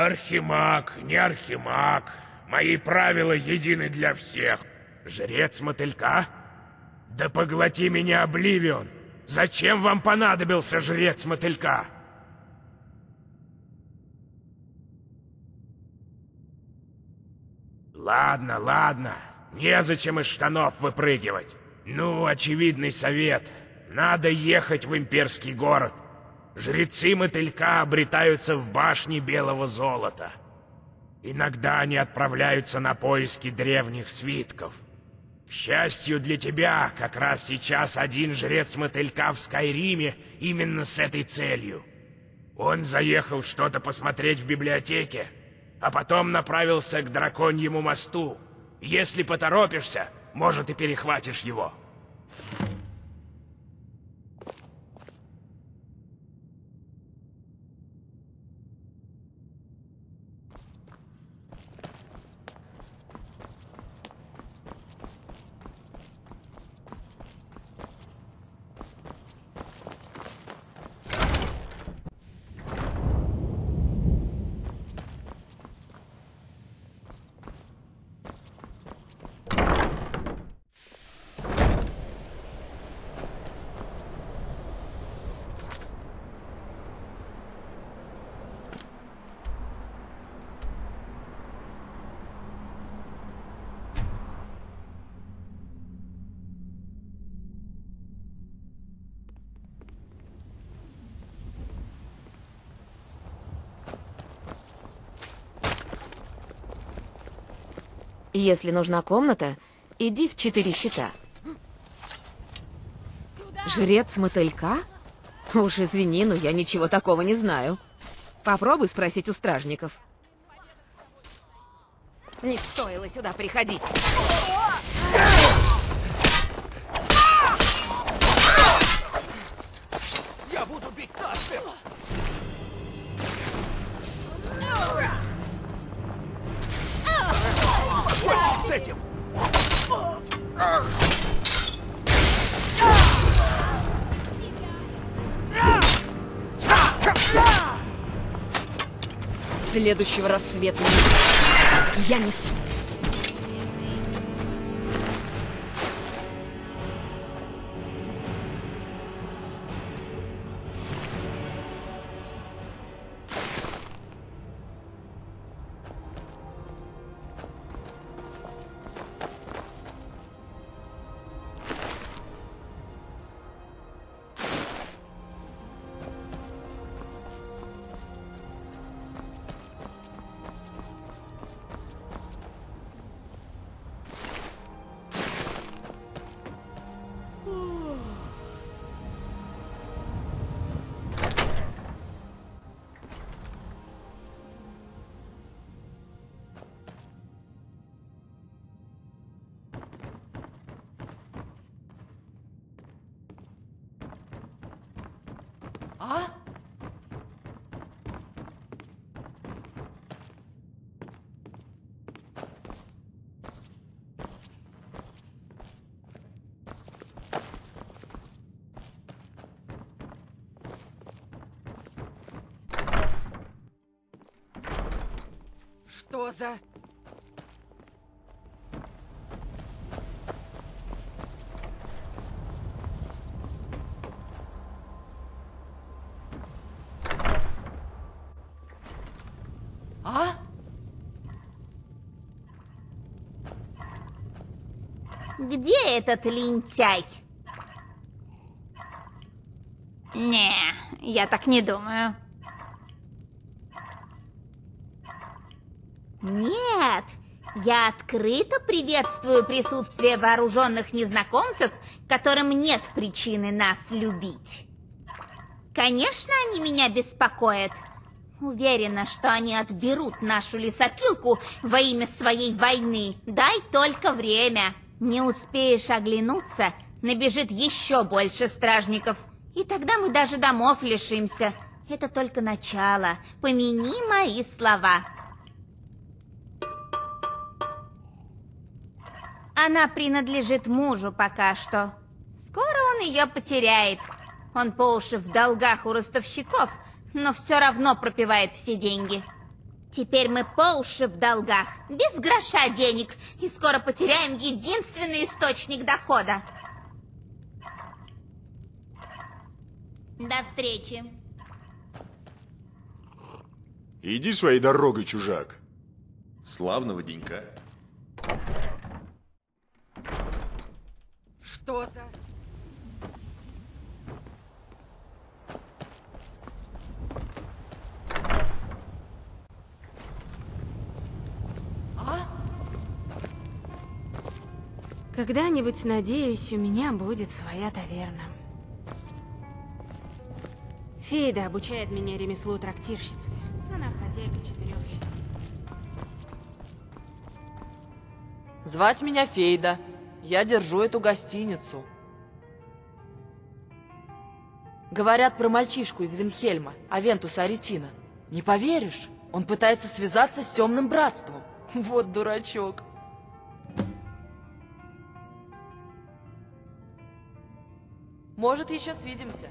Архимаг, не архимаг. Мои правила едины для всех. Жрец мотылька? Да поглоти меня, Обливион! Зачем вам понадобился жрец мотылька? Ладно, ладно. Незачем из штанов выпрыгивать. Ну, очевидный совет. Надо ехать в имперский город. Жрецы мотылька обретаются в башне белого золота. Иногда они отправляются на поиски древних свитков. К счастью для тебя, как раз сейчас один жрец мотылька в Скайриме именно с этой целью. Он заехал что-то посмотреть в библиотеке, а потом направился к драконьему мосту. Если поторопишься, может и перехватишь его. Если нужна комната, иди в четыре щита. Жрец мотылька? Уж извини, но я ничего такого не знаю. Попробуй спросить у стражников. Не стоило сюда приходить. Следующего рассвета. Я несу. Что за... А? Где этот лентяй? Не, я так не думаю. Нет, я открыто приветствую присутствие вооруженных незнакомцев, которым нет причины нас любить. Конечно, они меня беспокоят. Уверена, что они отберут нашу лесопилку во имя своей войны. Дай только время. Не успеешь оглянуться, набежит еще больше стражников. И тогда мы даже домов лишимся. Это только начало. Помяни мои слова. Она принадлежит мужу пока что. Скоро он ее потеряет. Он по уши в долгах у ростовщиков, но все равно пропивает все деньги. Теперь мы по уши в долгах, без гроша денег, и скоро потеряем единственный источник дохода. До встречи. Иди своей дорогой, чужак. Славного денька. Что-то. Когда-нибудь, надеюсь, у меня будет своя таверна. Фейда обучает меня ремеслу трактирщицы. Она хозяйка четырехщик. Звать меня Фейда. Я держу эту гостиницу. Говорят про мальчишку из Винхельма, Авентуса Аретина. Не поверишь, он пытается связаться с темным братством. Вот дурачок. Может, еще свидимся.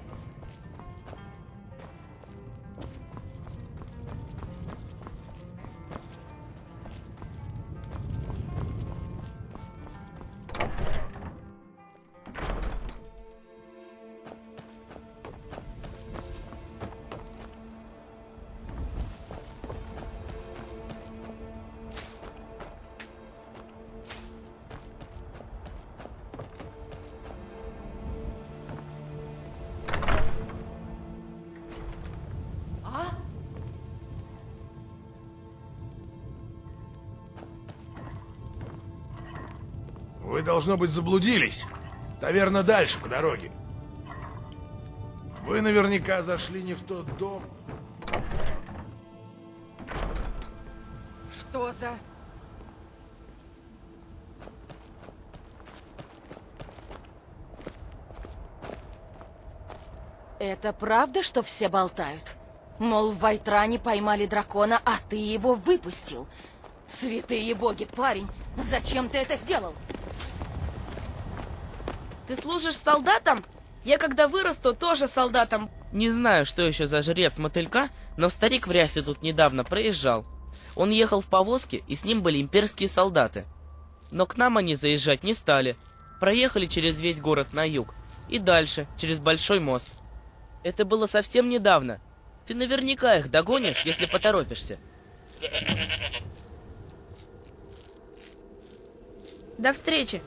Вы, должно быть, заблудились. Таверна дальше, по дороге. Вы наверняка зашли не в тот дом. Что за... Это правда, что все болтают? Мол, в Вайтране поймали дракона, а ты его выпустил. Святые боги, парень, зачем ты это сделал? Ты служишь солдатам? Я когда вырасту, тоже солдатом. Не знаю, что еще за жрец мотылька, но старик в рясе тут недавно проезжал. Он ехал в повозке, и с ним были имперские солдаты. Но к нам они заезжать не стали. Проехали через весь город на юг. И дальше, через большой мост. Это было совсем недавно. Ты наверняка их догонишь, если поторопишься. До встречи.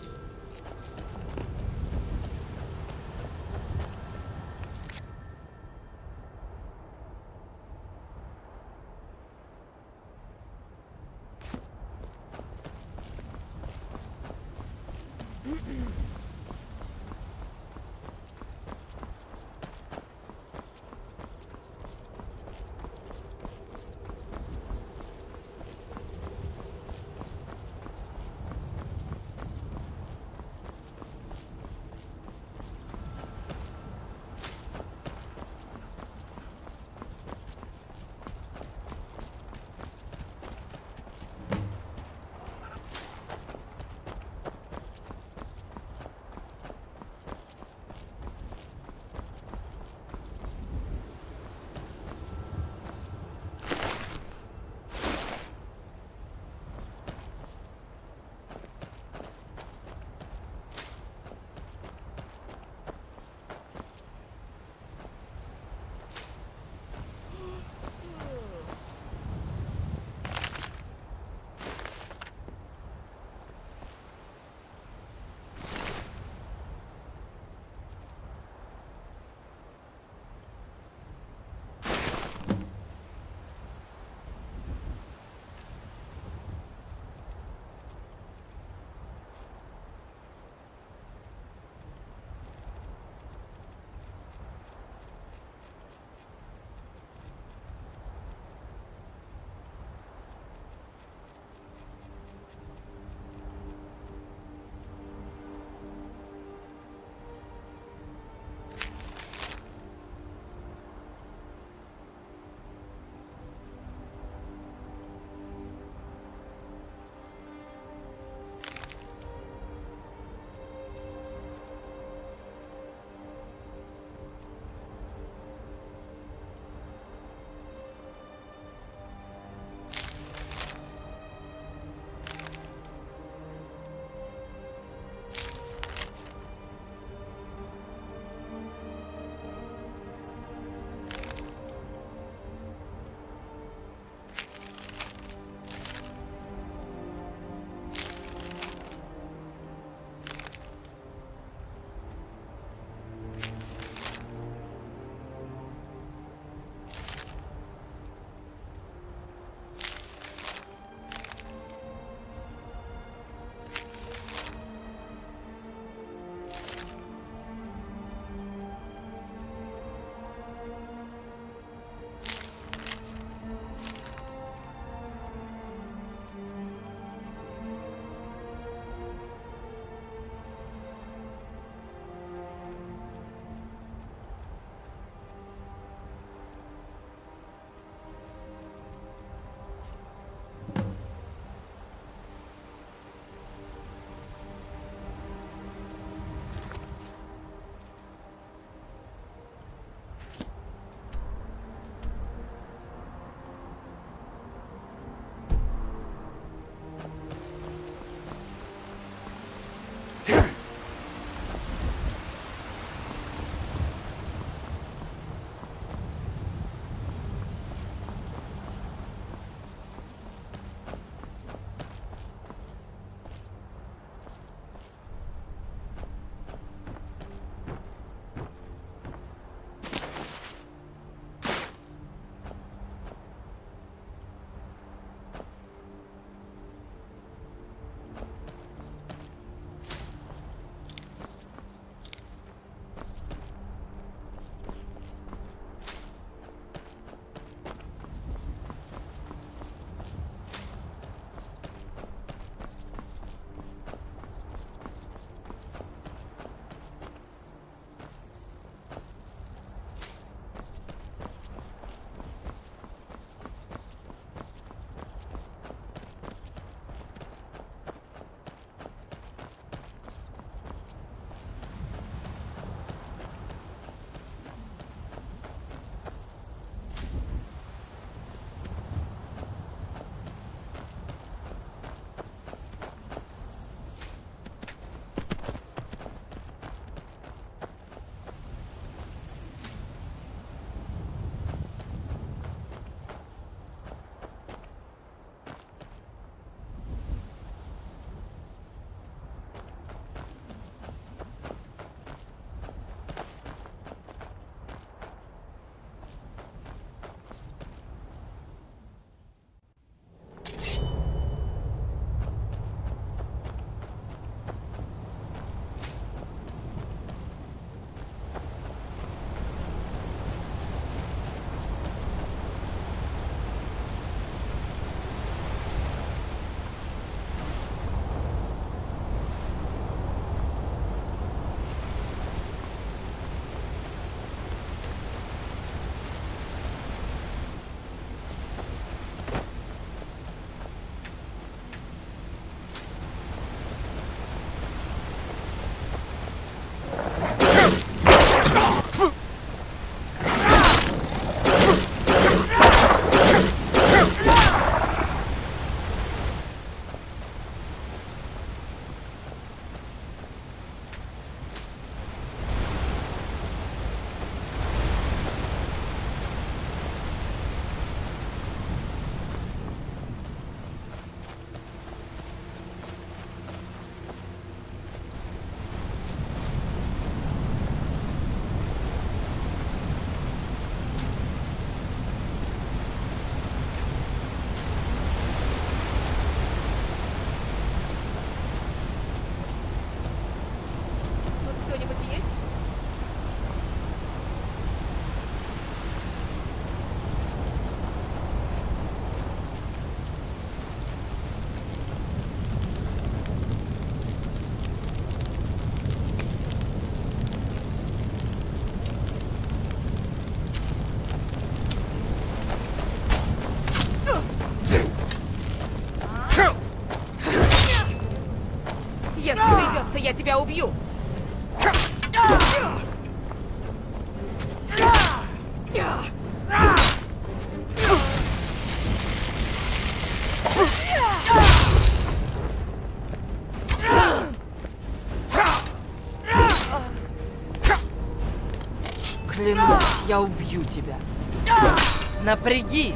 Тебя убью. Клянусь, я убью тебя. Напрягись.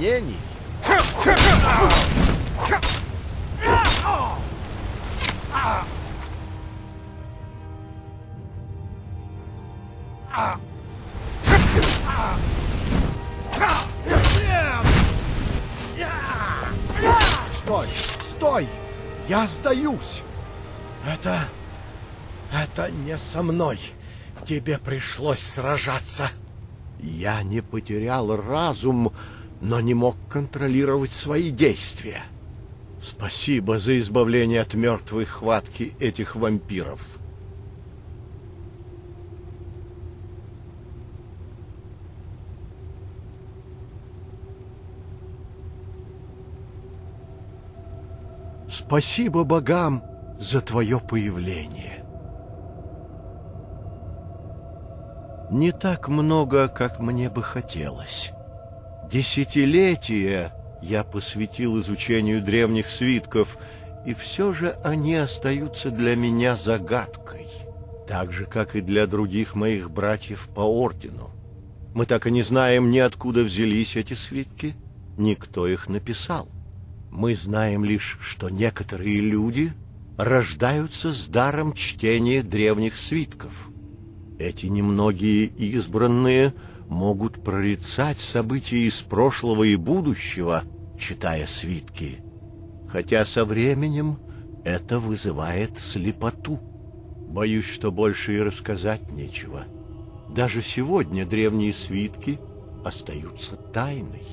Сомнений. Стой! Стой! Я сдаюсь! Это... Это не со мной. Тебе пришлось сражаться. Я не потерял разум, но не мог контролировать свои действия. Спасибо за избавление от мертвой хватки этих вампиров. Спасибо богам за твое появление. Не так много, как мне бы хотелось. Десятилетия я посвятил изучению древних свитков, и все же они остаются для меня загадкой, так же, как и для других моих братьев по ордену. Мы так и не знаем ни откуда взялись эти свитки, ни кто их написал. Мы знаем лишь, что некоторые люди рождаются с даром чтения древних свитков. Эти немногие избранные могут прорицать события из прошлого и будущего, читая свитки. Хотя со временем это вызывает слепоту. Боюсь, что больше и рассказать нечего. Даже сегодня древние свитки остаются тайной.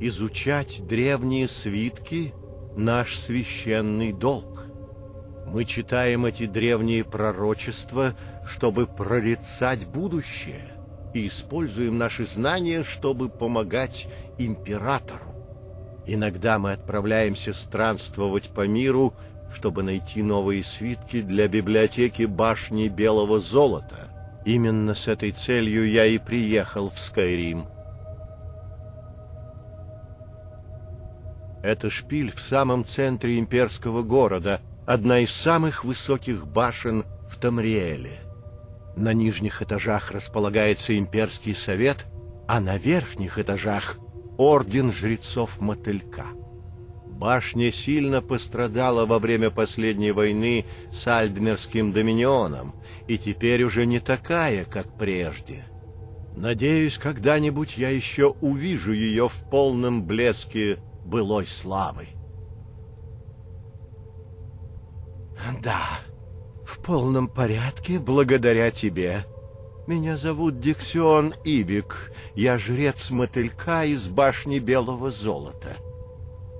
Изучать древние свитки — наш священный долг. Мы читаем эти древние пророчества, чтобы прорицать будущее, и используем наши знания, чтобы помогать императору. Иногда мы отправляемся странствовать по миру, чтобы найти новые свитки для библиотеки башни белого золота. Именно с этой целью я и приехал в Скайрим. Это шпиль в самом центре имперского города, одна из самых высоких башен в Тамриэле. На нижних этажах располагается имперский совет, а на верхних этажах — орден жрецов мотылька. Башня сильно пострадала во время последней войны с Альдмерским доминионом, и теперь уже не такая, как прежде. Надеюсь, когда-нибудь я еще увижу ее в полном блеске былой славы. Да, в полном порядке, благодаря тебе. Меня зовут Диксион Ивик. Я жрец мотылька из башни Белого Золота.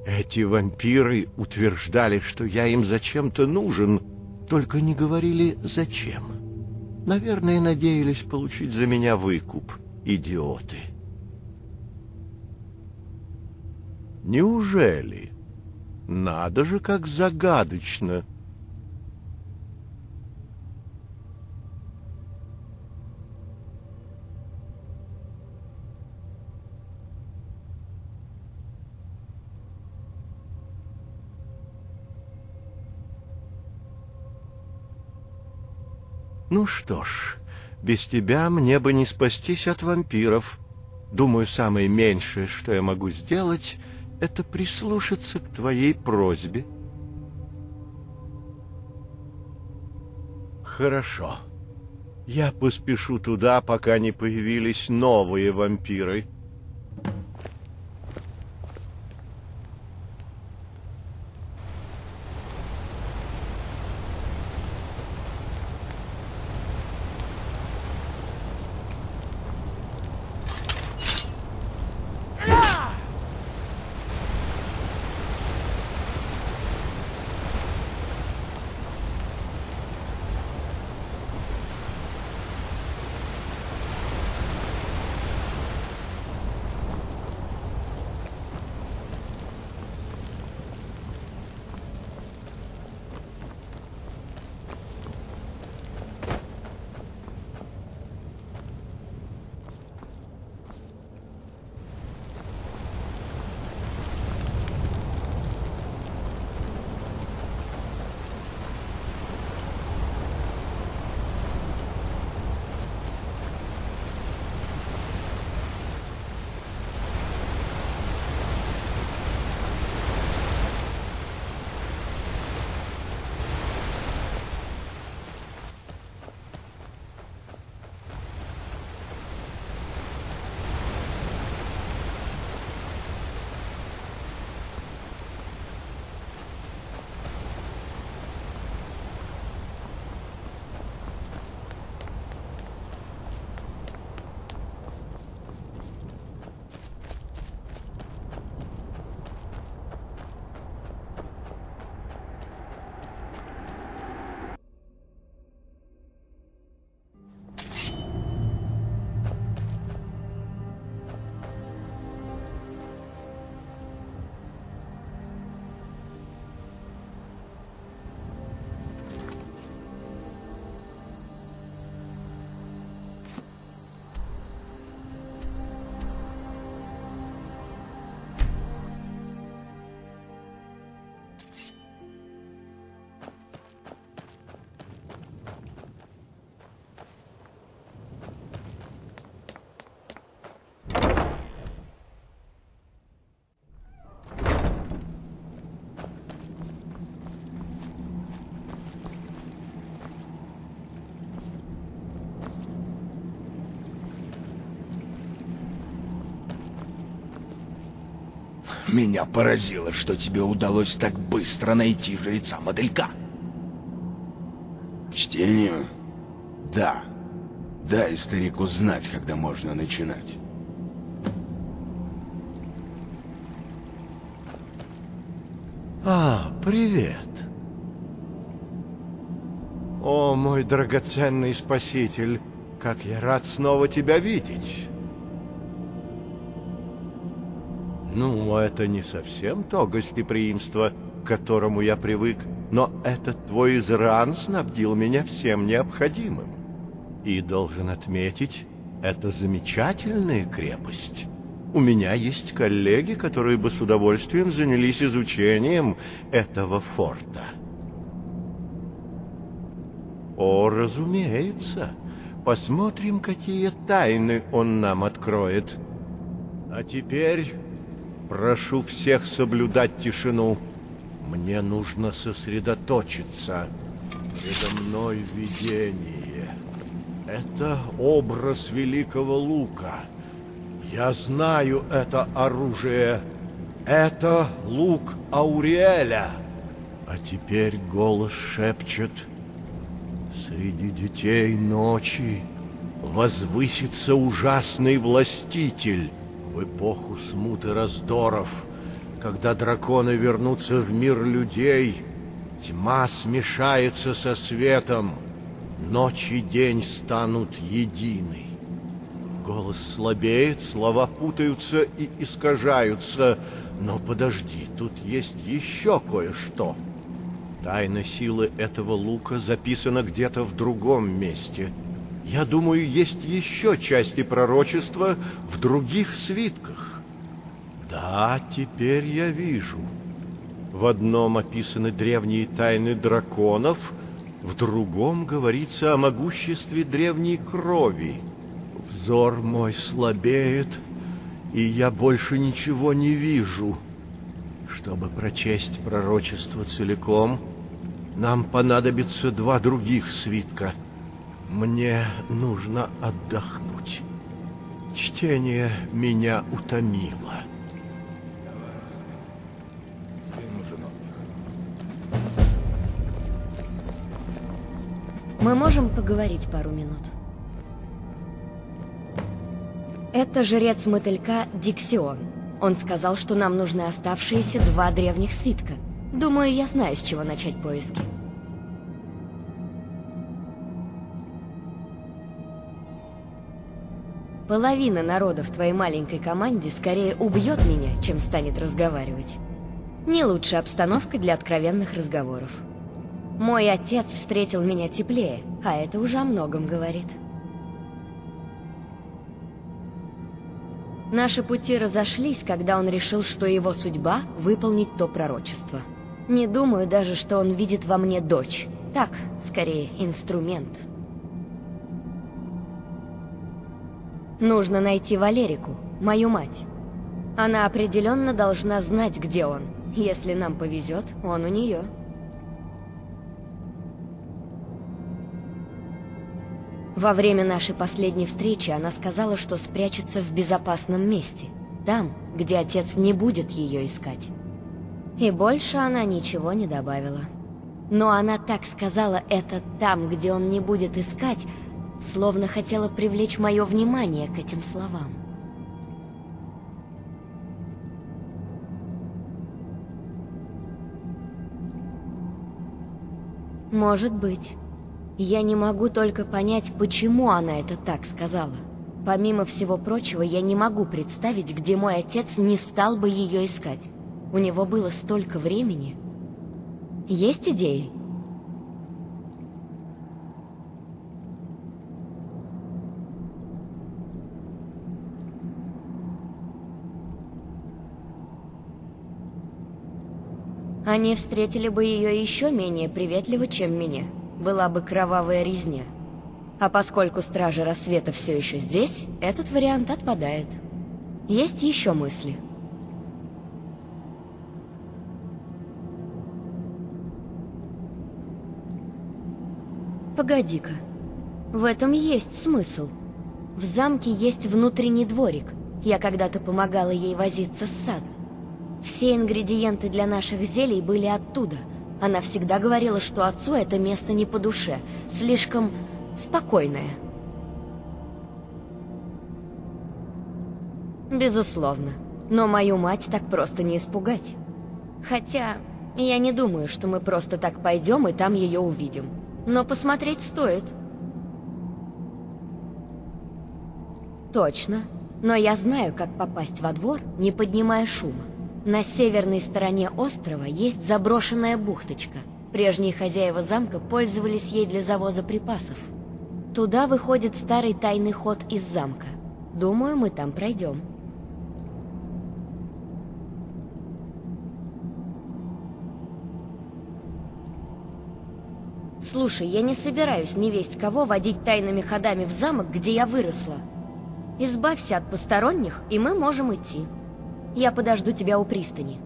Эти вампиры утверждали, что я им зачем-то нужен, только не говорили зачем. Наверное, надеялись получить за меня выкуп, идиоты. Неужели? Надо же, как загадочно. Ну что ж, без тебя мне бы не спастись от вампиров. Думаю, самое меньшее, что я могу сделать, это прислушаться к твоей просьбе. Хорошо. Я поспешу туда, пока не появились новые вампиры. Меня поразило, что тебе удалось так быстро найти жреца-мотылька. Чтению? Да. Дай старику знать, когда можно начинать. А, привет. О, мой драгоценный спаситель, как я рад снова тебя видеть. Ну, это не совсем то гостеприимство, к которому я привык, но этот твой изран снабдил меня всем необходимым. И должен отметить, это замечательная крепость. У меня есть коллеги, которые бы с удовольствием занялись изучением этого форта. О, разумеется. Посмотрим, какие тайны он нам откроет. А теперь прошу всех соблюдать тишину. Мне нужно сосредоточиться. Передо мной видение. Это образ великого лука. Я знаю это оружие. Это лук Ауриэля. А теперь голос шепчет. Среди детей ночи возвысится ужасный властитель в эпоху смуты раздоров, когда драконы вернутся в мир людей, тьма смешается со светом, ночь и день станут едины. Голос слабеет, слова путаются и искажаются, но подожди, тут есть еще кое-что. Тайна силы этого лука записана где-то в другом месте. Я думаю, есть еще части пророчества в других свитках. Да, теперь я вижу. В одном описаны древние тайны драконов, в другом говорится о могуществе древней крови. Взор мой слабеет, и я больше ничего не вижу. Чтобы прочесть пророчество целиком, нам понадобится два других свитка. Мне нужно отдохнуть. Чтение меня утомило. Мы можем поговорить пару минут? Это жрец мотылька Диксион. Он сказал, что нам нужны оставшиеся два древних свитка. Думаю, я знаю, с чего начать поиски. Половина народа в твоей маленькой команде скорее убьет меня, чем станет разговаривать. Не лучшая обстановка для откровенных разговоров. Мой отец встретил меня теплее, а это уже о многом говорит. Наши пути разошлись, когда он решил, что его судьба — выполнить то пророчество. Не думаю даже, что он видит во мне дочь. Так, скорее, инструмент. Нужно найти Валерику, мою мать. Она определенно должна знать, где он. Если нам повезет, он у нее. Во время нашей последней встречи она сказала, что спрячется в безопасном месте. Там, где отец не будет ее искать. И больше она ничего не добавила. Но она так сказала это там, где он не будет искать, словно хотела привлечь мое внимание к этим словам. Может быть. Я не могу только понять, почему она это так сказала. Помимо всего прочего, я не могу представить, где мой отец не стал бы ее искать. У него было столько времени. Есть идеи? Они встретили бы ее еще менее приветливо, чем меня была бы кровавая резня. А поскольку Стражи Рассвета все еще здесь, этот вариант отпадает. Есть еще мысли? Погоди-ка. В этом есть смысл. В замке есть внутренний дворик. Я когда-то помогала ей возиться с садом. Все ингредиенты для наших зелий были оттуда — она всегда говорила, что отцу это место не по душе, слишком спокойное. Безусловно. Но мою мать так просто не испугать. Хотя, я не думаю, что мы просто так пойдем и там ее увидим. Но посмотреть стоит. Точно. Но я знаю, как попасть во двор, не поднимая шума. На северной стороне острова есть заброшенная бухточка. Прежние хозяева замка пользовались ей для завоза припасов. Туда выходит старый тайный ход из замка. Думаю, мы там пройдем. Слушай, я не собираюсь невесть кого водить тайными ходами в замок, где я выросла. Избавься от посторонних, и мы можем идти. Я подожду тебя у пристани.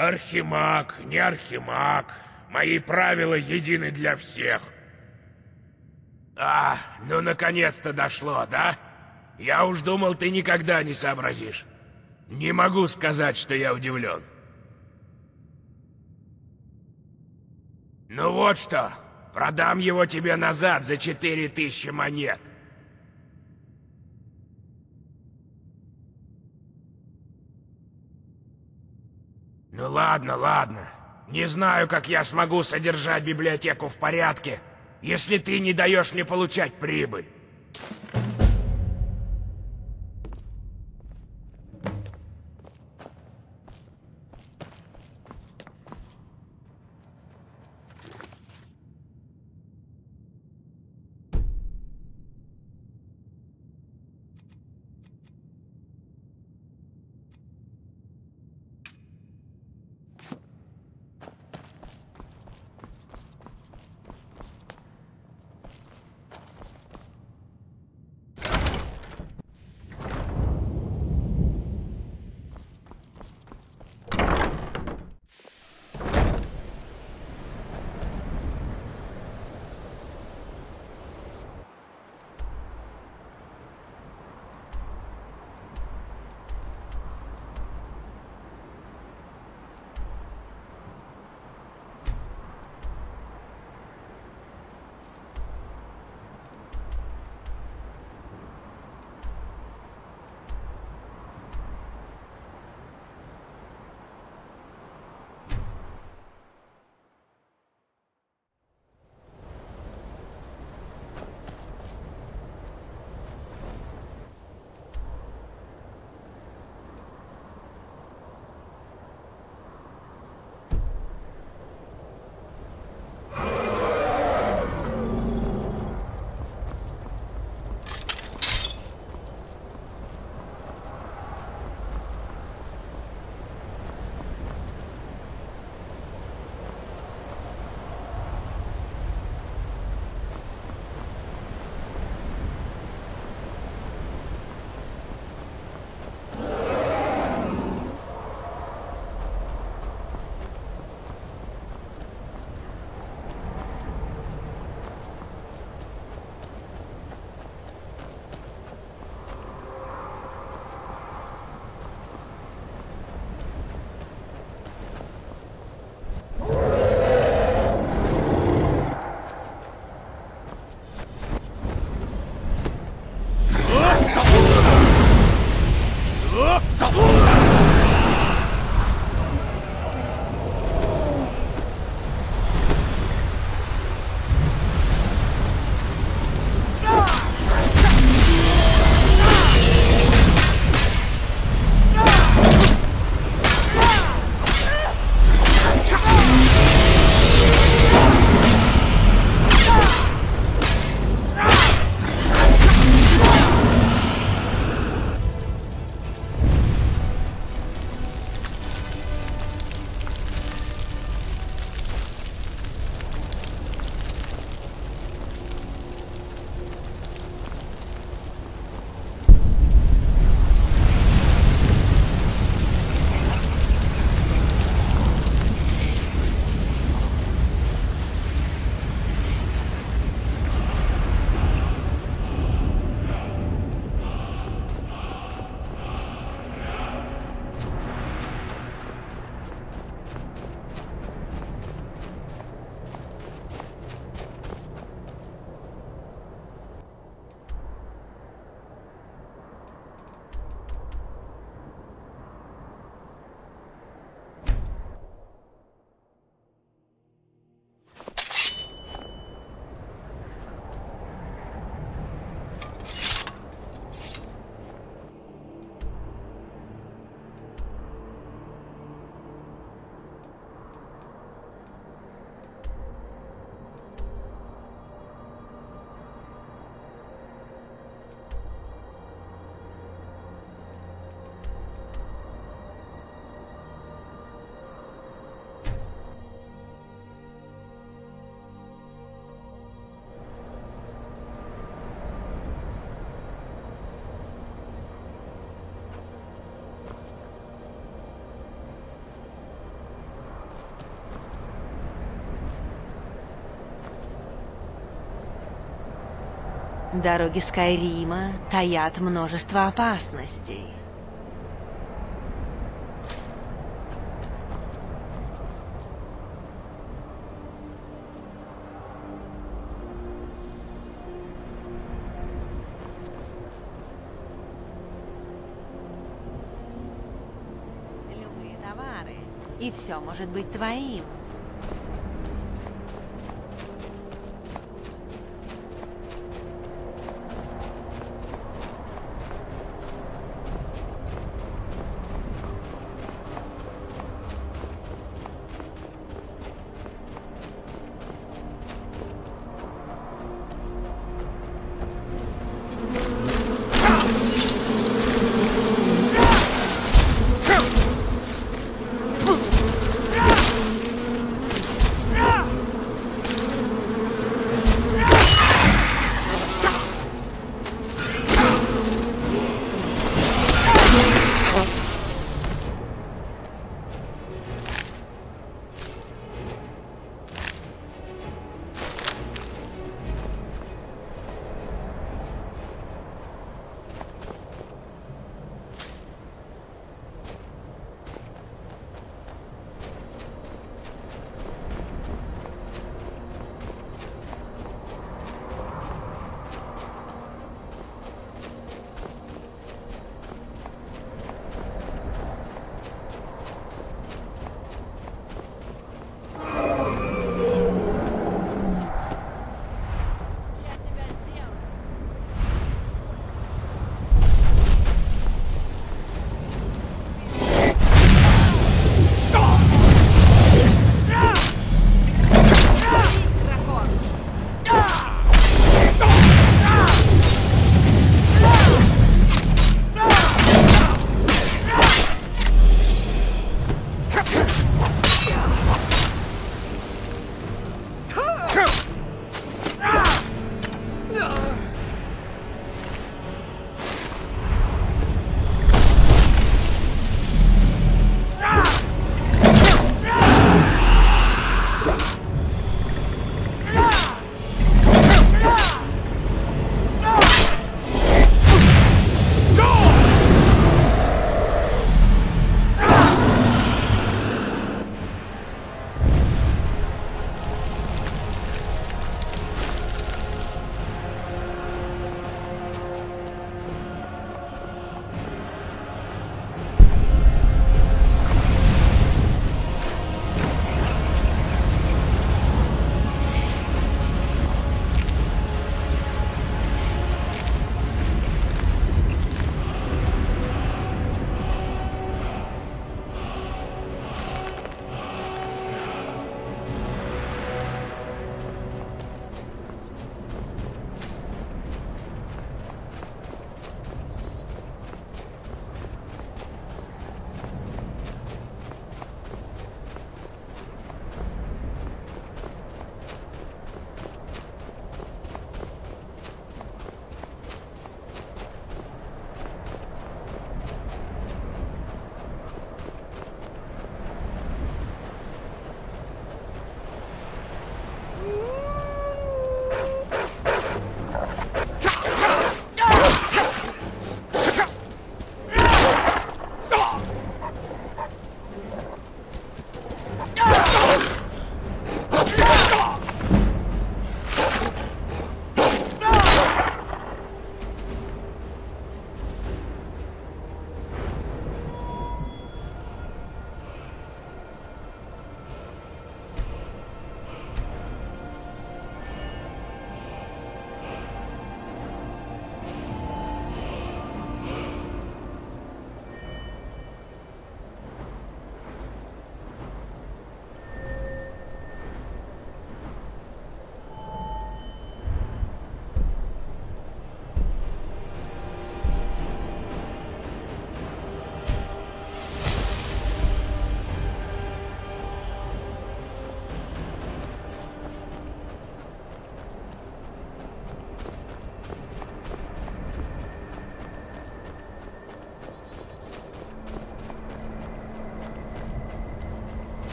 Архимаг, не архимаг. Мои правила едины для всех. А, ну наконец-то дошло, да? Я уж думал, ты никогда не сообразишь. Не могу сказать, что я удивлен. Ну вот что, продам его тебе назад за четыре тысячи монет. Ну ладно, ладно. Не знаю, как я смогу содержать библиотеку в порядке, если ты не даешь мне получать прибыль. Дороги Скайрима таят множество опасностей. Любые товары. И все может быть твоим.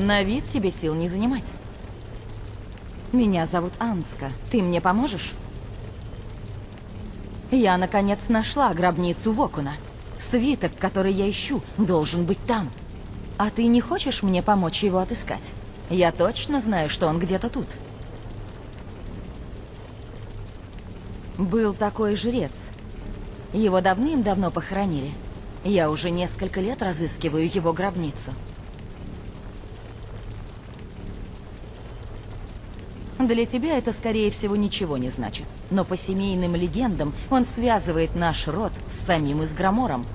На вид тебе сил не занимать. Меня зовут Анска. Ты мне поможешь? Я, наконец, нашла гробницу Вокуна. Свиток, который я ищу, должен быть там. А ты не хочешь мне помочь его отыскать? Я точно знаю, что он где-то тут. Был такой жрец. Его давным-давно похоронили. Я уже несколько лет разыскиваю его гробницу. Для тебя это, скорее всего, ничего не значит. Но по семейным легендам он связывает наш род с самим Изгромором.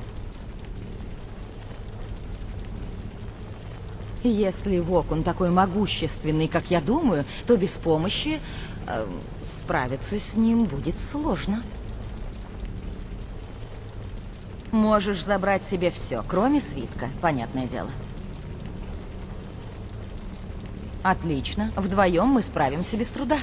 Если Вокун такой могущественный, как я думаю, то без помощи э, справиться с ним будет сложно. Можешь забрать себе все, кроме свитка, понятное дело. Отлично. Вдвоем мы справимся без труда.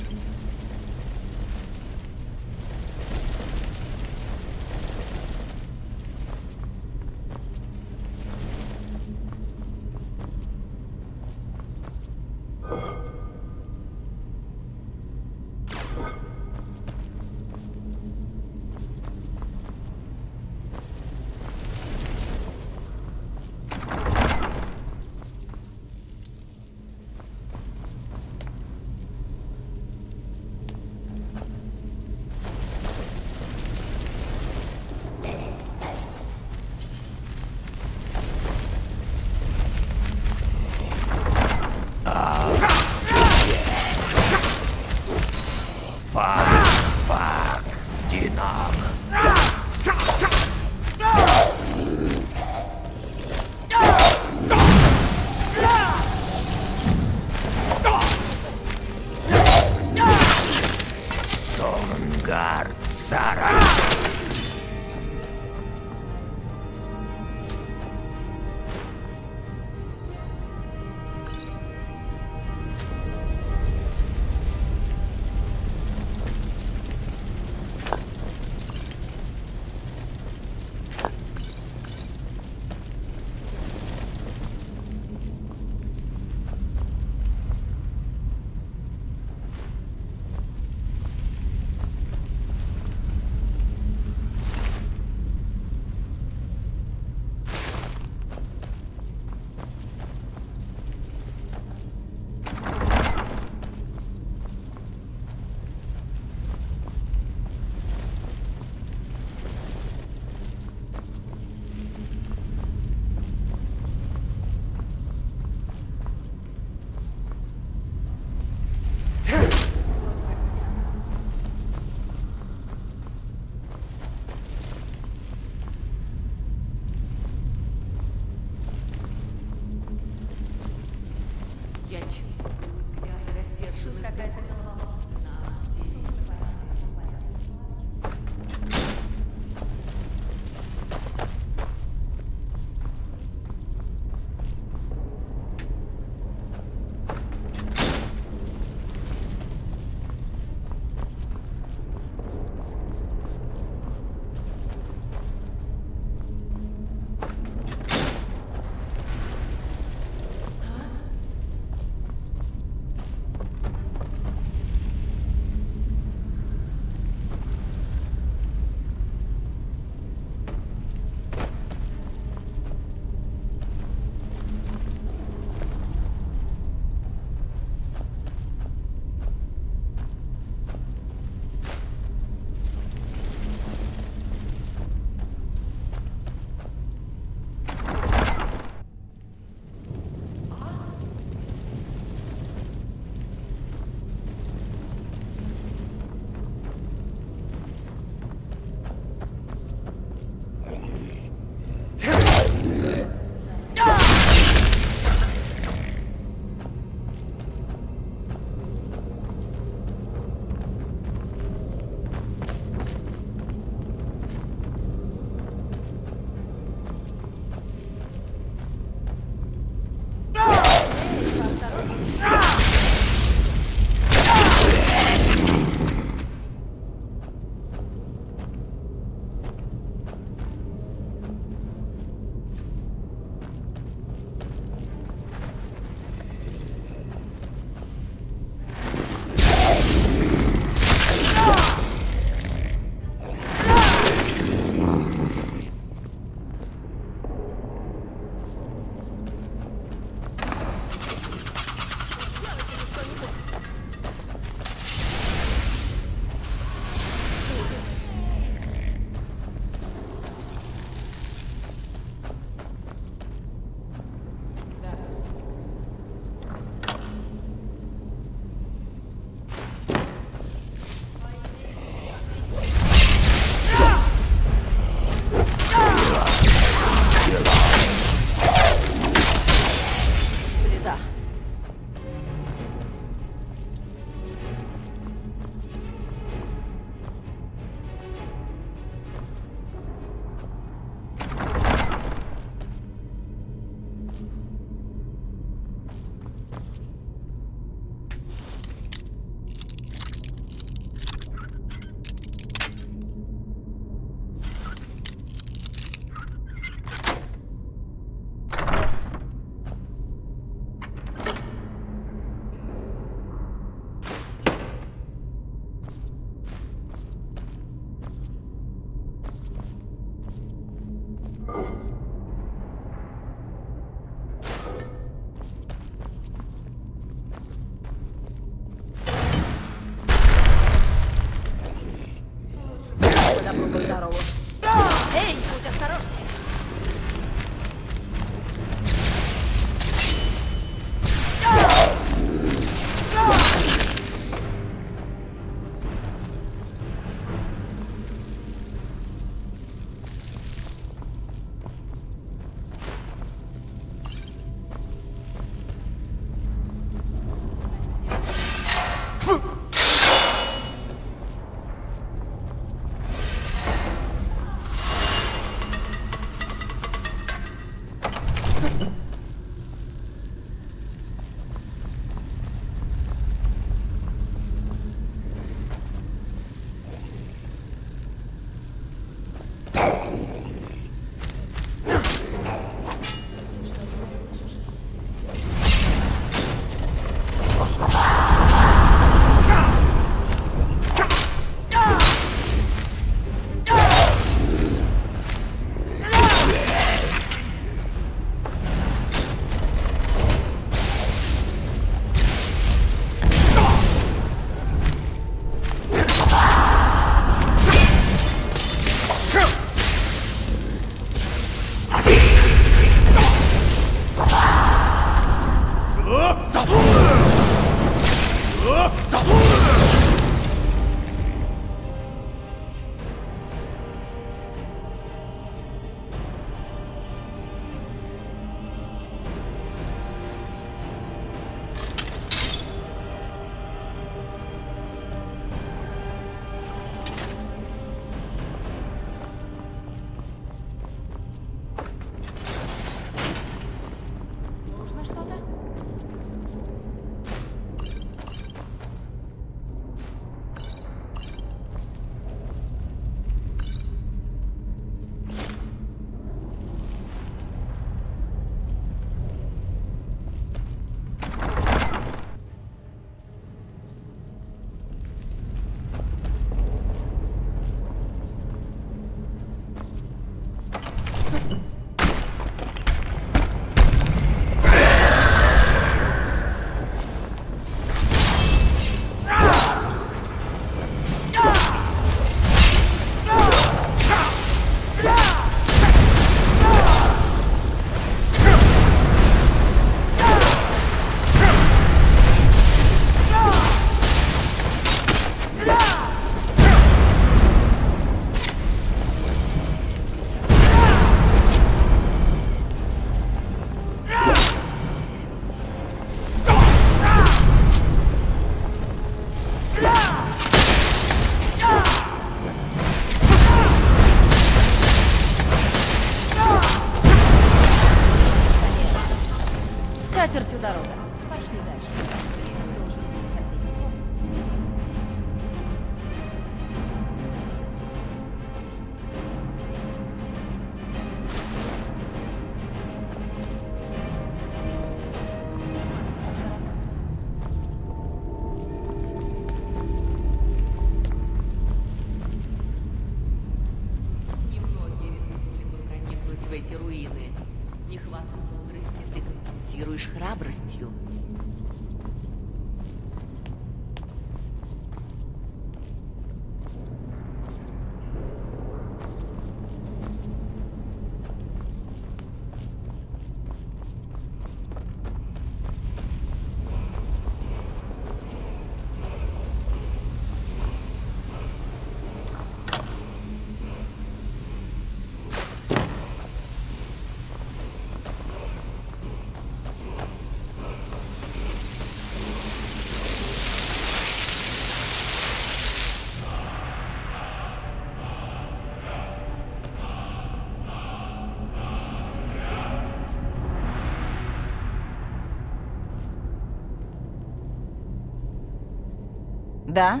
Да?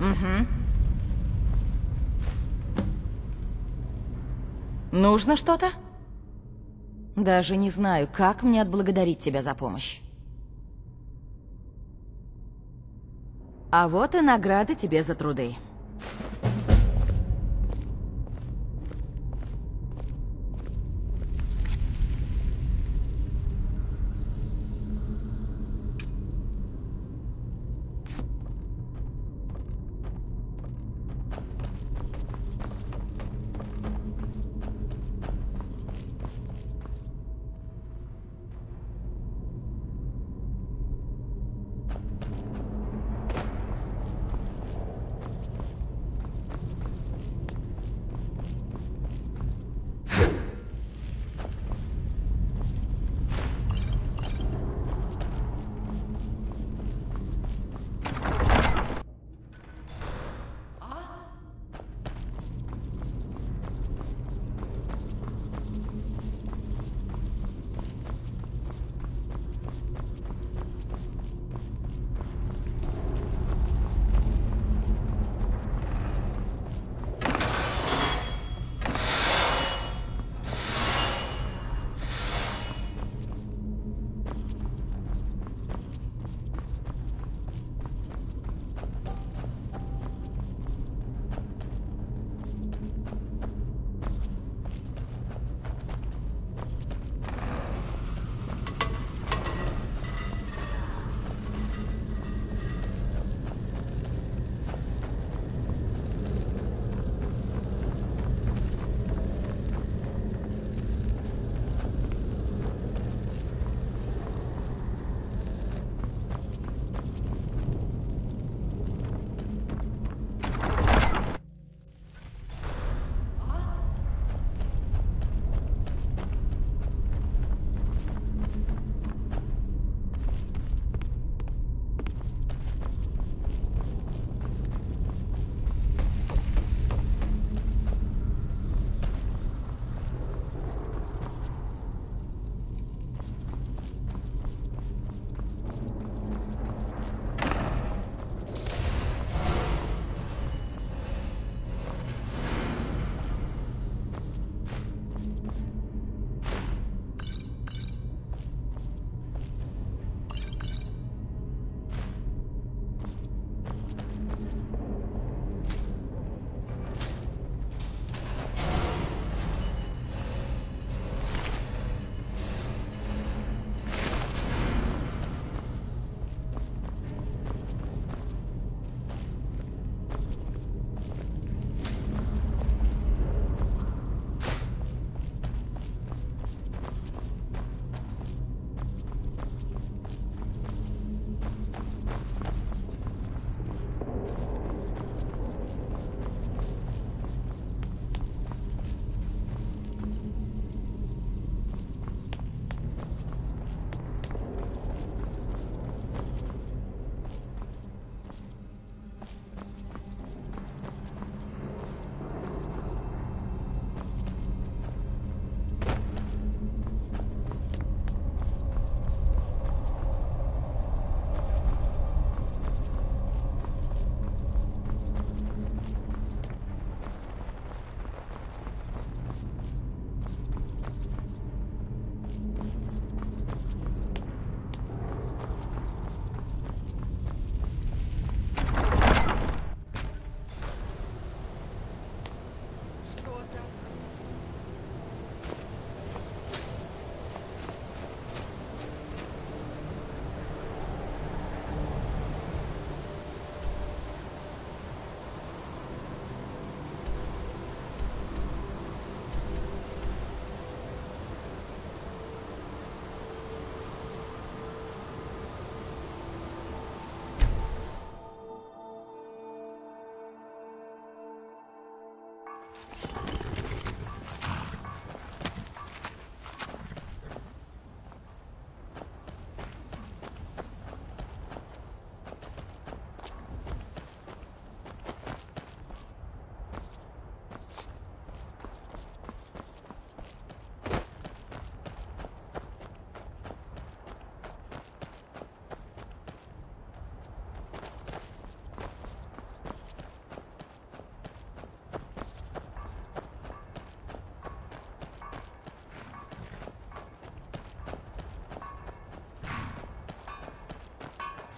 Угу. Нужно что-то? Даже не знаю, как мне отблагодарить тебя за помощь. А вот и награда тебе за труды.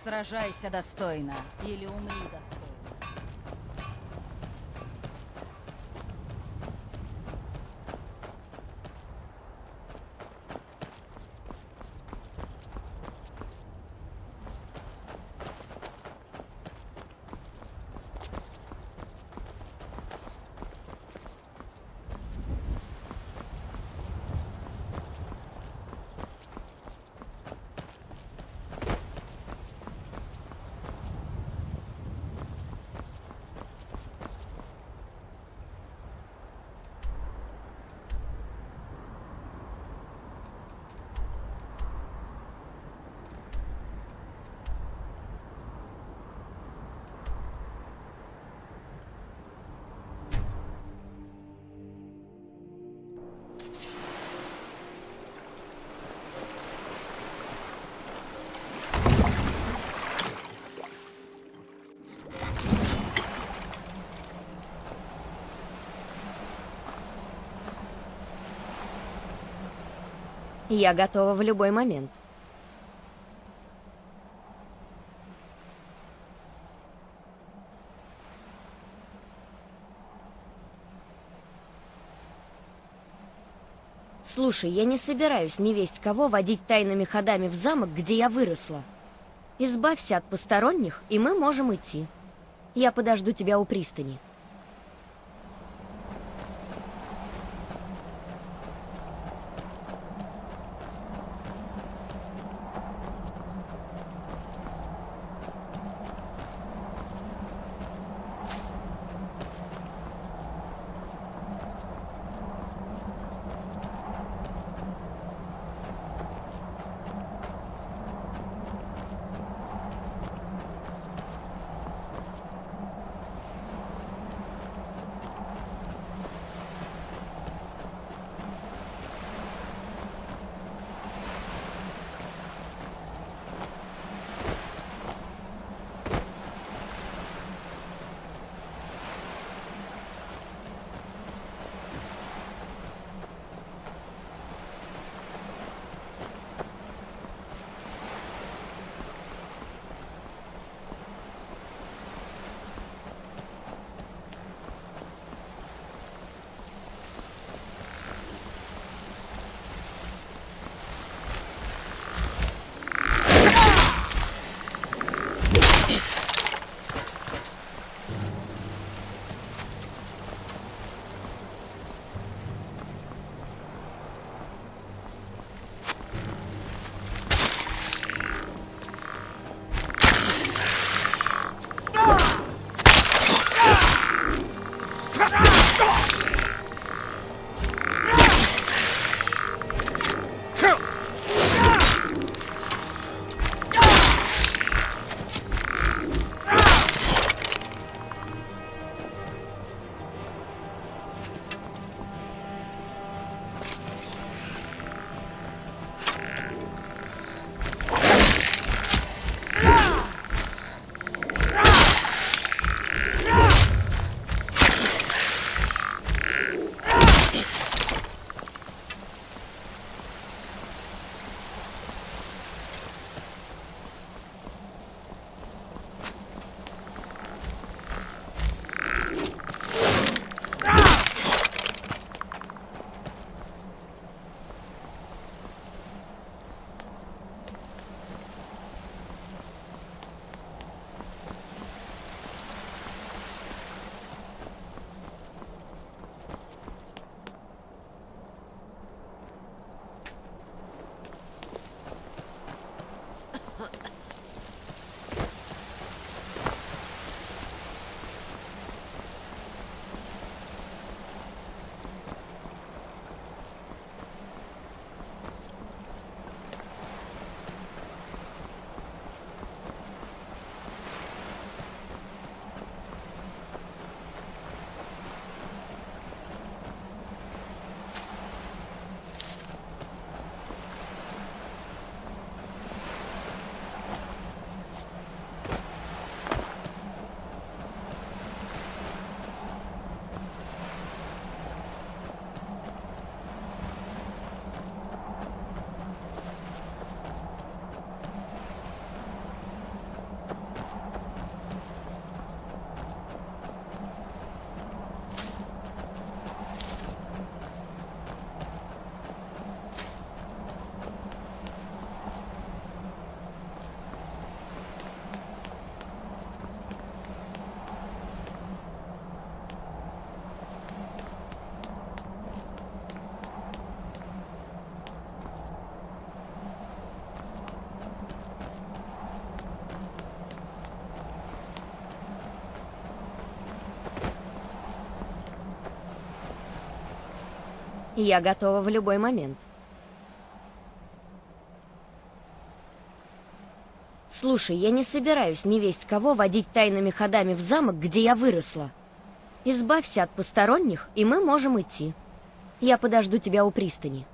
Сражайся достойно или умри достойно. Я готова в любой момент. Слушай, я не собираюсь невесть кого водить тайными ходами в замок, где я выросла. Избавься от посторонних, и мы можем идти. Я подожду тебя у пристани. Я готова в любой момент. Слушай, я не собираюсь невесть кого водить тайными ходами в замок, где я выросла. Избавься от посторонних, и мы можем идти. Я подожду тебя у пристани.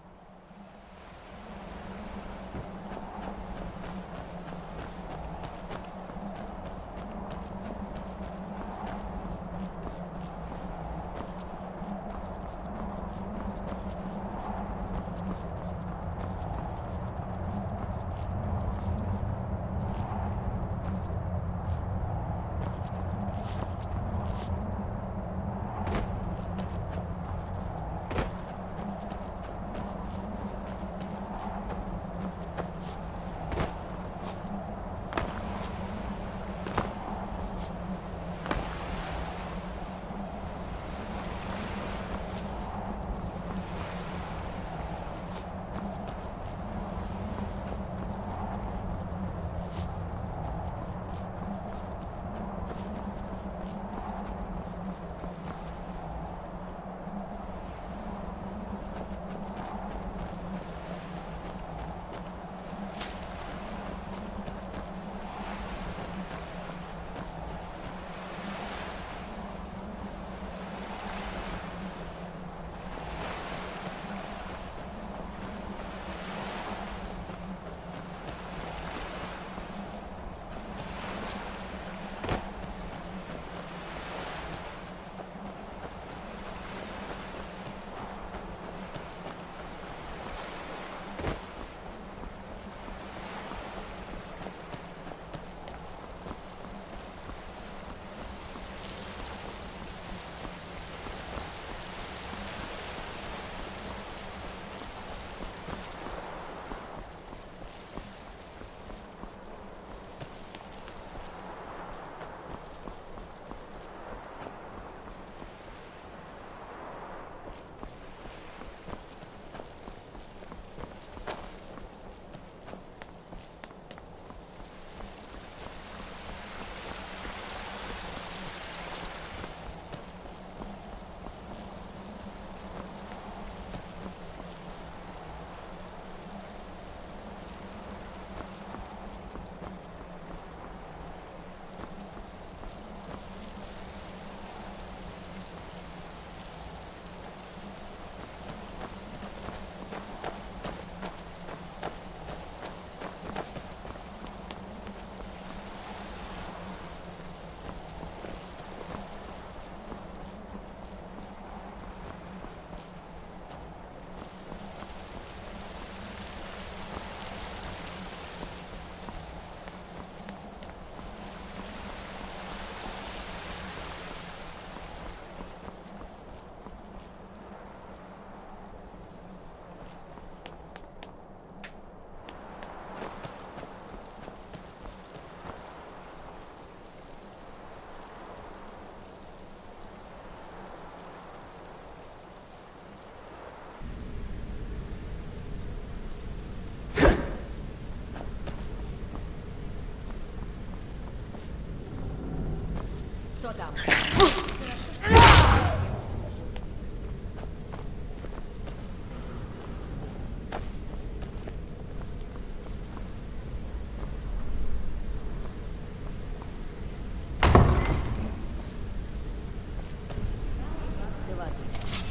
Кто там?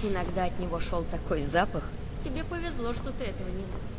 Иногда от него шел такой запах. Тебе повезло, что ты этого не знаешь.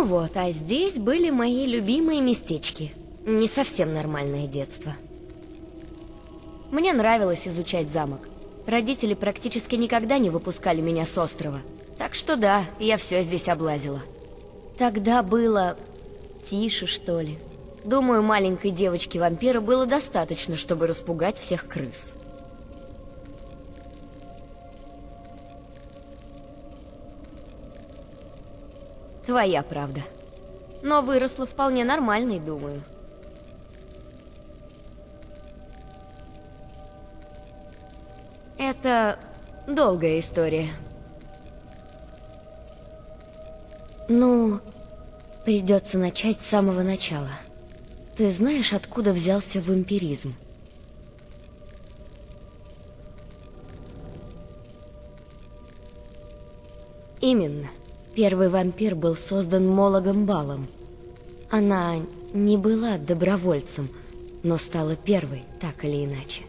Ну вот, а здесь были мои любимые местечки. Не совсем нормальное детство. Мне нравилось изучать замок. Родители практически никогда не выпускали меня с острова. Так что да, я все здесь облазила. Тогда было... тише, что ли. Думаю, маленькой девочки-вампира было достаточно, чтобы распугать всех крыс. Твоя правда. Но выросла вполне нормальной, думаю. Это долгая история. Ну, придется начать с самого начала. Ты знаешь, откуда взялся вампиризм? Именно. Первый вампир был создан Мологом Балом. Она не была добровольцем, но стала первой, так или иначе.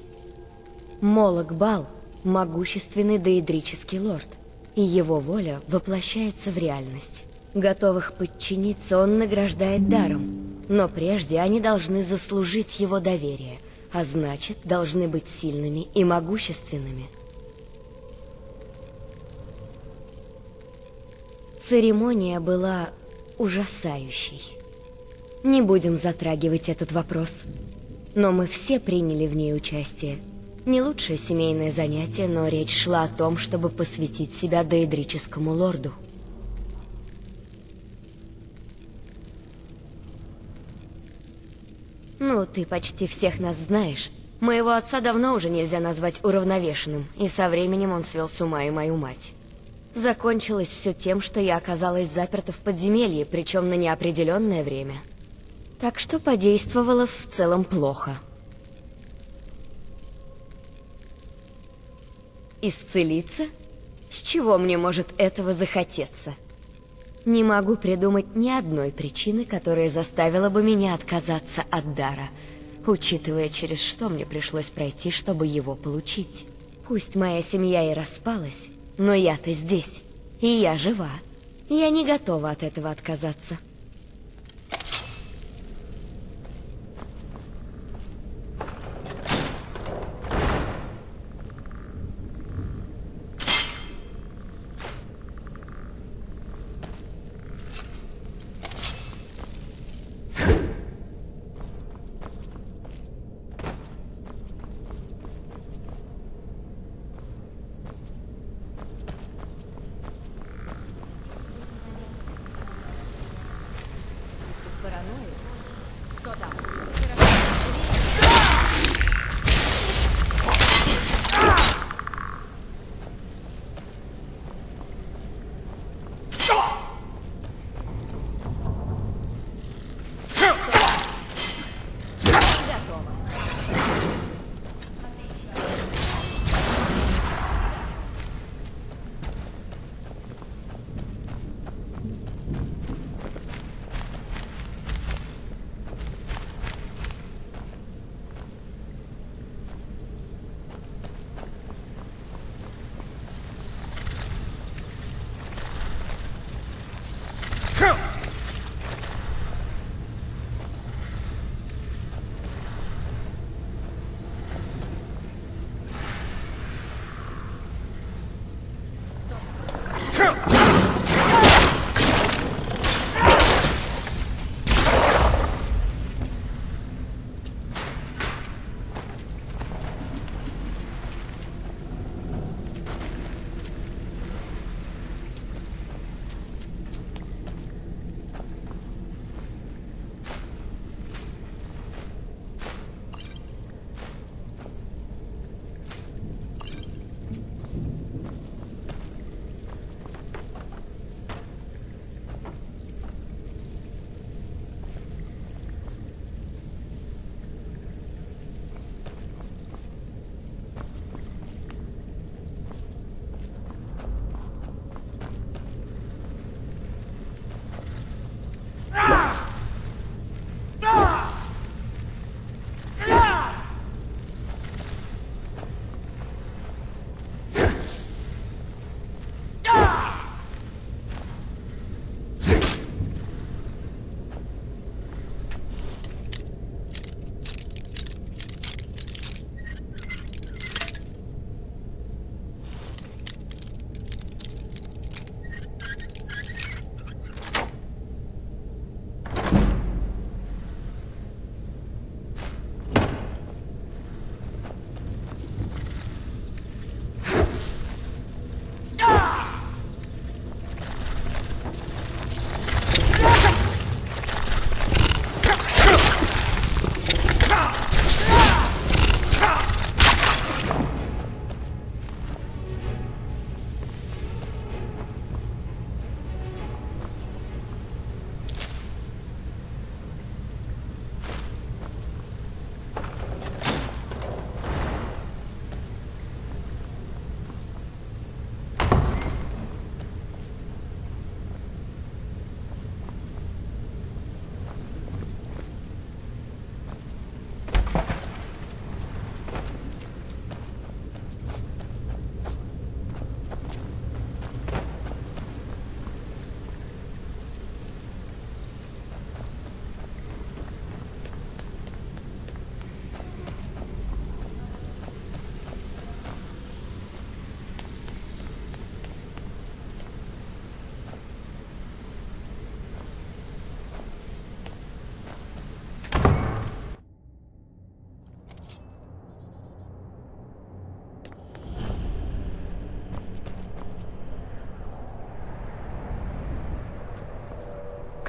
Молог Бал – могущественный доидрический лорд, и его воля воплощается в реальность. Готовых подчиниться он награждает даром, но прежде они должны заслужить его доверие, а значит, должны быть сильными и могущественными – Церемония была ужасающей. Не будем затрагивать этот вопрос. Но мы все приняли в ней участие. Не лучшее семейное занятие, но речь шла о том, чтобы посвятить себя доэдрическому лорду. Ну, ты почти всех нас знаешь. Моего отца давно уже нельзя назвать уравновешенным, и со временем он свел с ума и мою мать. Закончилось все тем, что я оказалась заперта в подземелье, причем на неопределенное время. Так что подействовало в целом плохо. Исцелиться? С чего мне может этого захотеться? Не могу придумать ни одной причины, которая заставила бы меня отказаться от дара, учитывая, через что мне пришлось пройти, чтобы его получить. Пусть моя семья и распалась, но я-то здесь, и я жива. Я не готова от этого отказаться.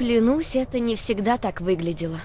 Клянусь, это не всегда так выглядело.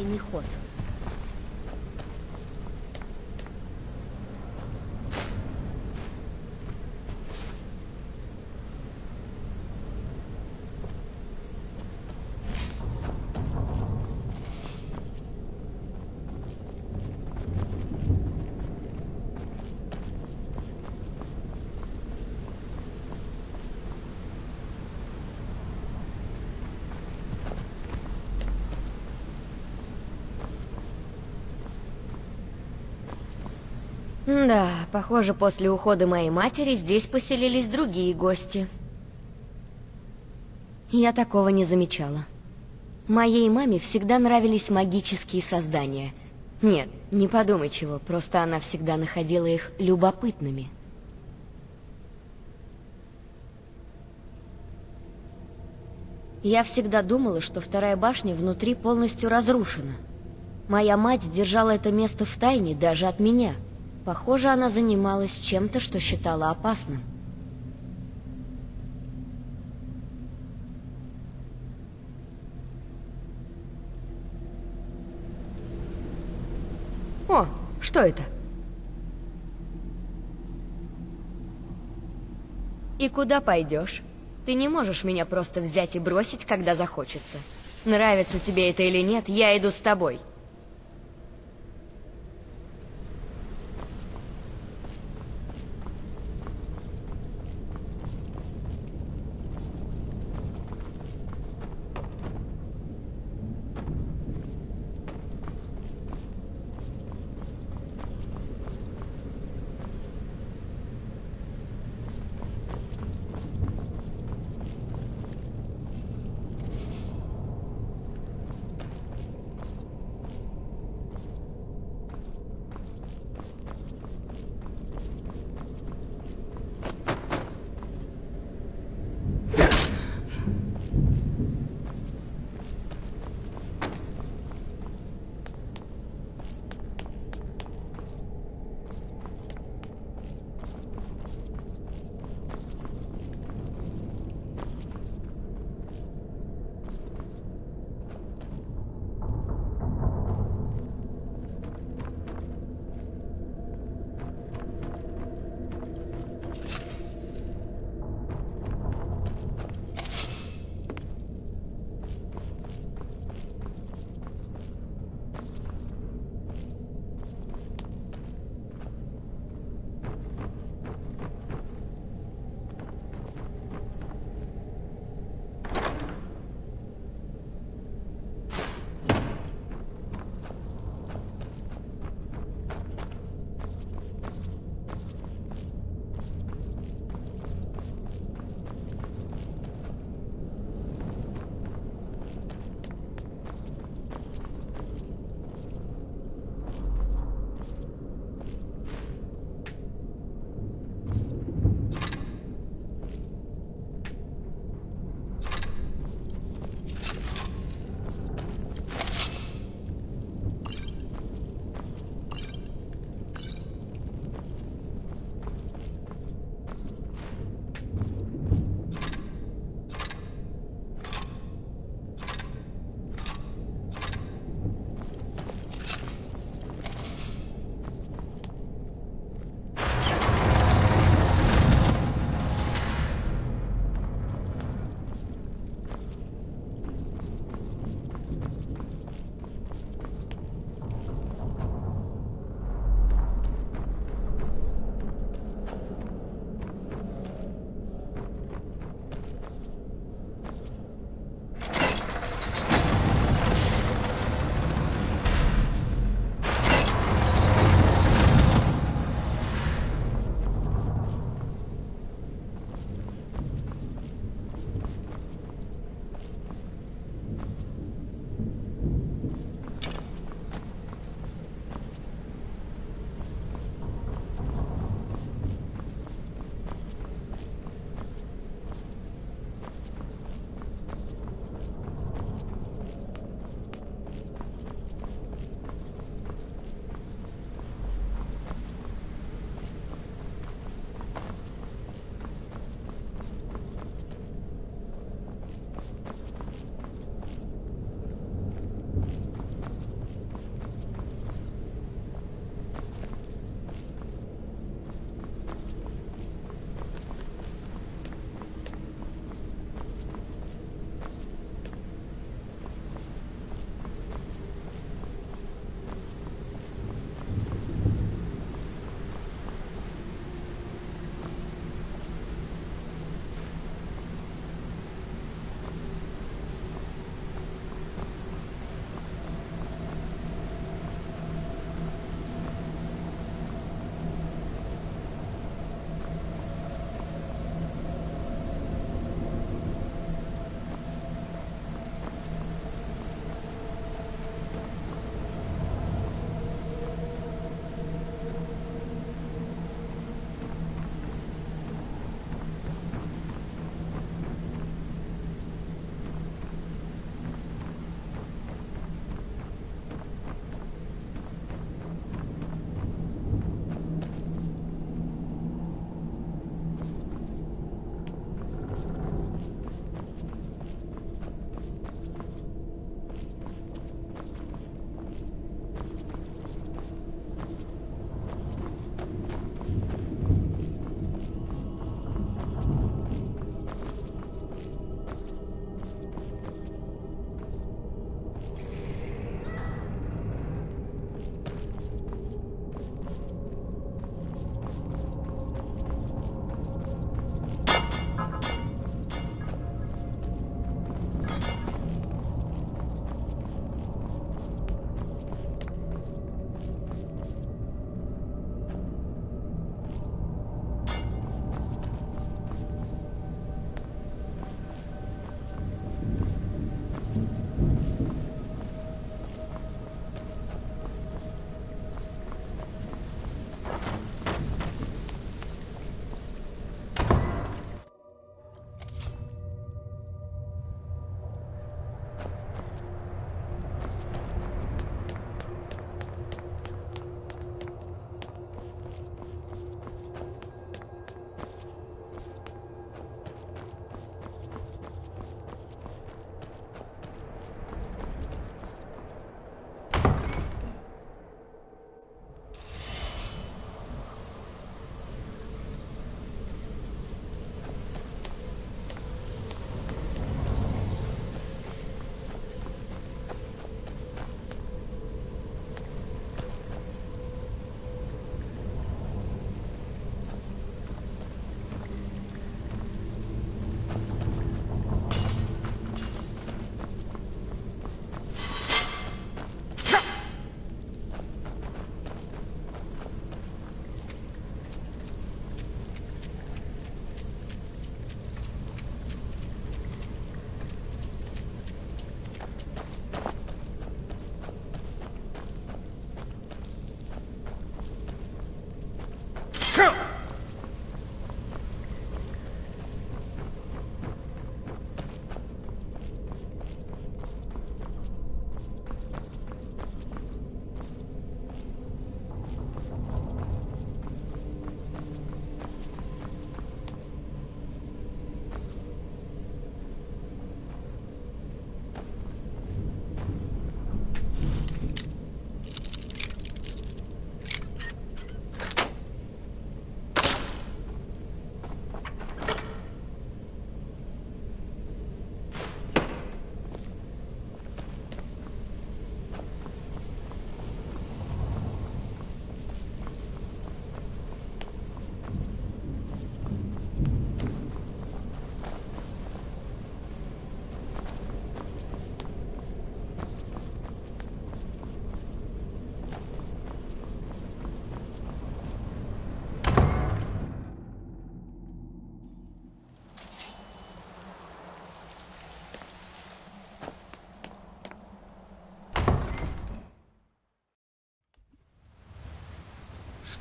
Тайный ход. Да, похоже, после ухода моей матери здесь поселились другие гости. Я такого не замечала. Моей маме всегда нравились магические создания. Нет, не подумай чего, просто она всегда находила их любопытными. Я всегда думала, что вторая башня внутри полностью разрушена. Моя мать держала это место в тайне даже от меня — Похоже, она занималась чем-то, что считала опасным. О, что это? И куда пойдешь? Ты не можешь меня просто взять и бросить, когда захочется. Нравится тебе это или нет, я иду с тобой.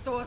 Что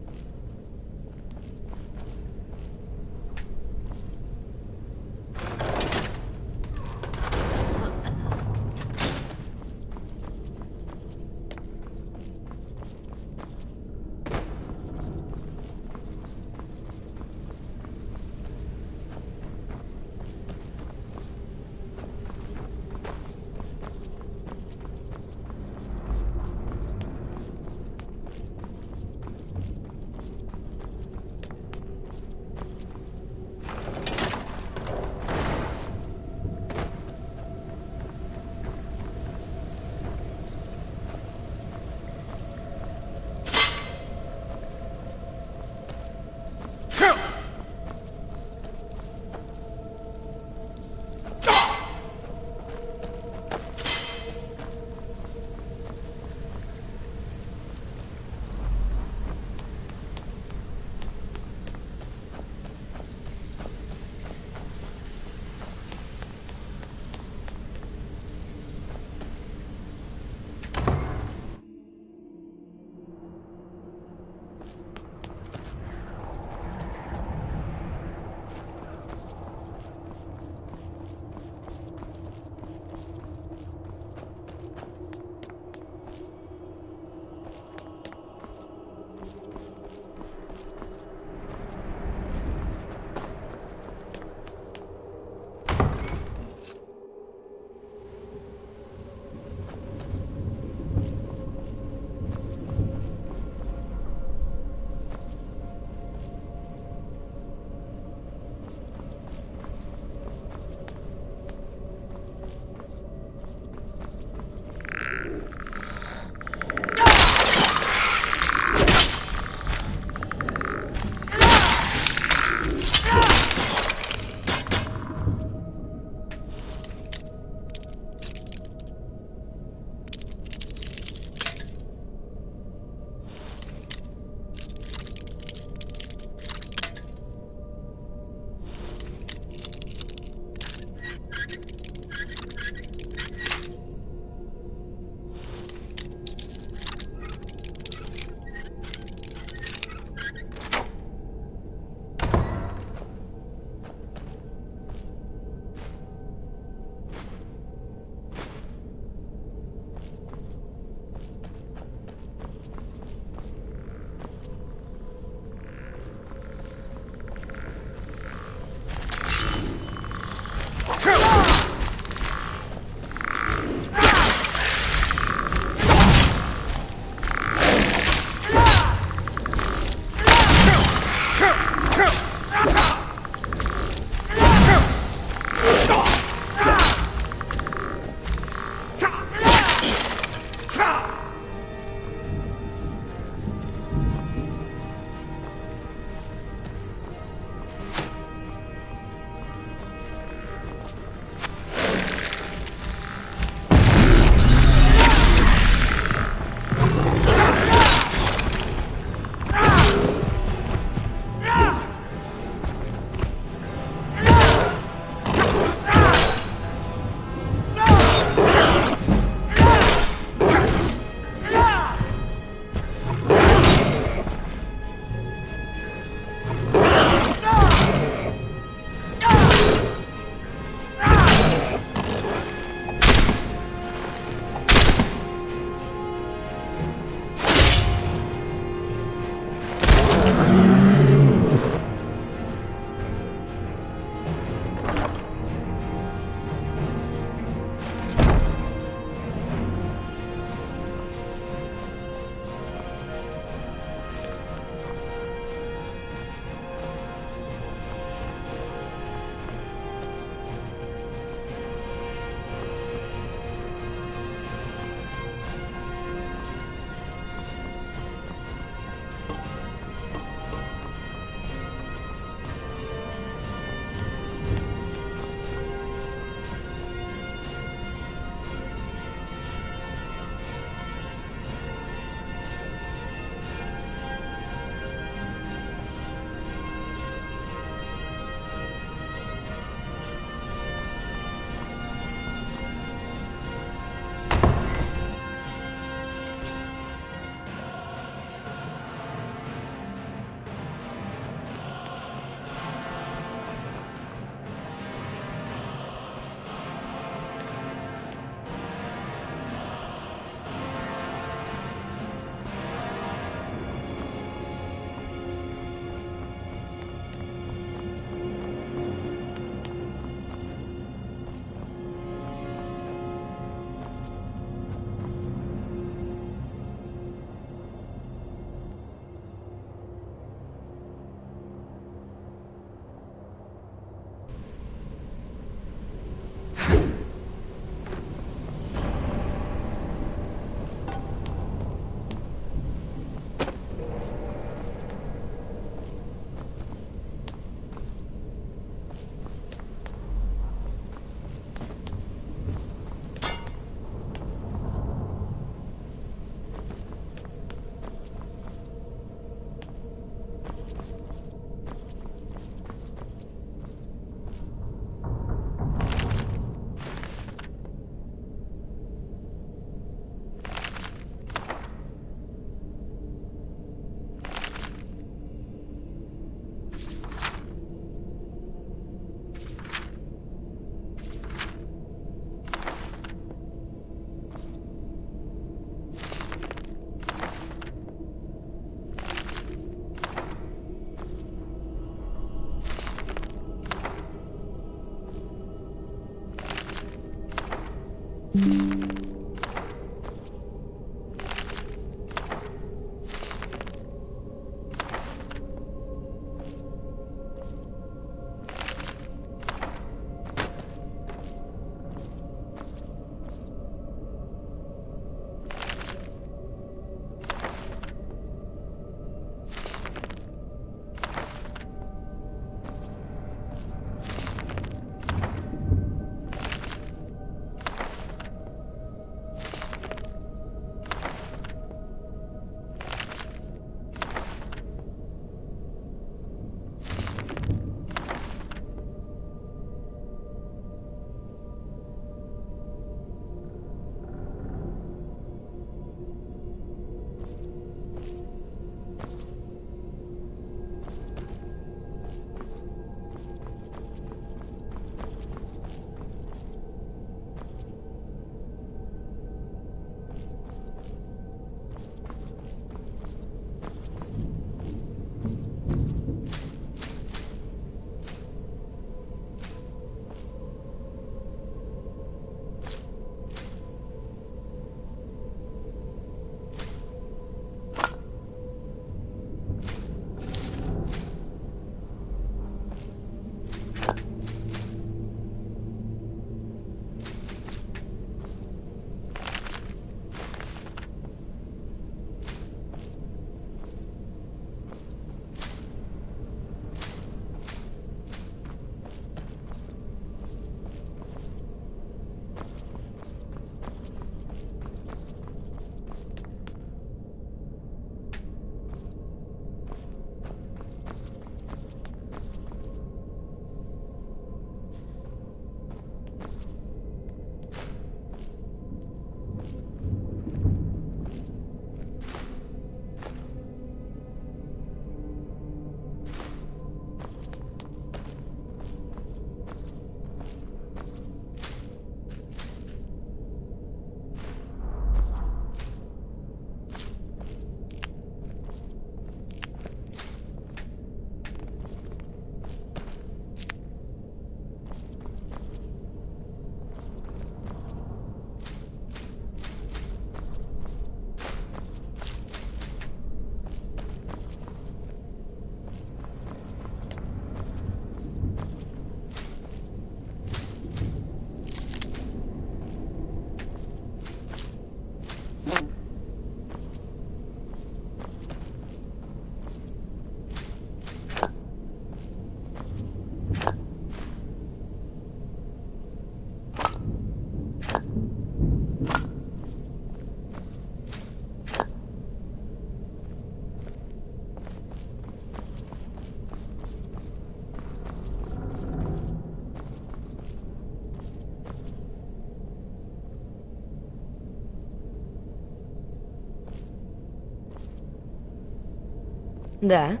Да.